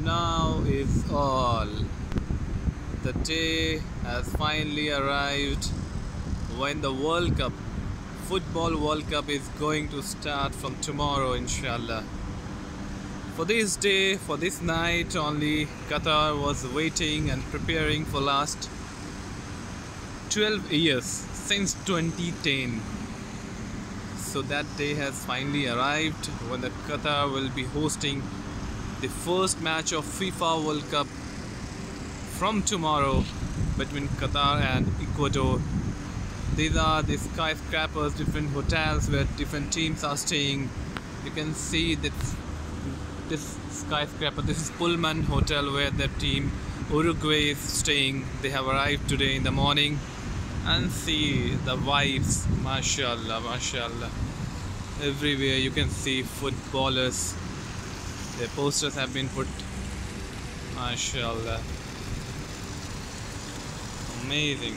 now is all. The day has finally arrived when the World Cup, Football World Cup, is going to start from tomorrow, inshallah. For this day, for this night only, Qatar was waiting and preparing for last 12 years since 2010. So that day has finally arrived when the Qatar will be hosting the first match of FIFA World Cup from tomorrow between Qatar and Ecuador. These are the skyscrapers, different hotels where different teams are staying. You can see that this skyscraper. This is Pullman Hotel where the team Uruguay is staying. They have arrived today in the morning and see the vibes mashallah mashallah everywhere you can see footballers their posters have been put. Mashallah. Amazing.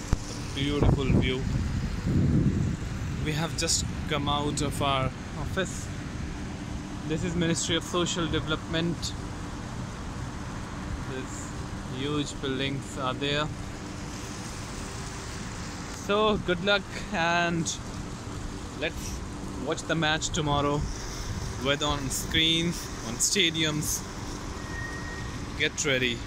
Beautiful view. We have just come out of our office. This is ministry of social development. These huge buildings are there. So good luck and let's watch the match tomorrow whether on screens on stadiums. Get ready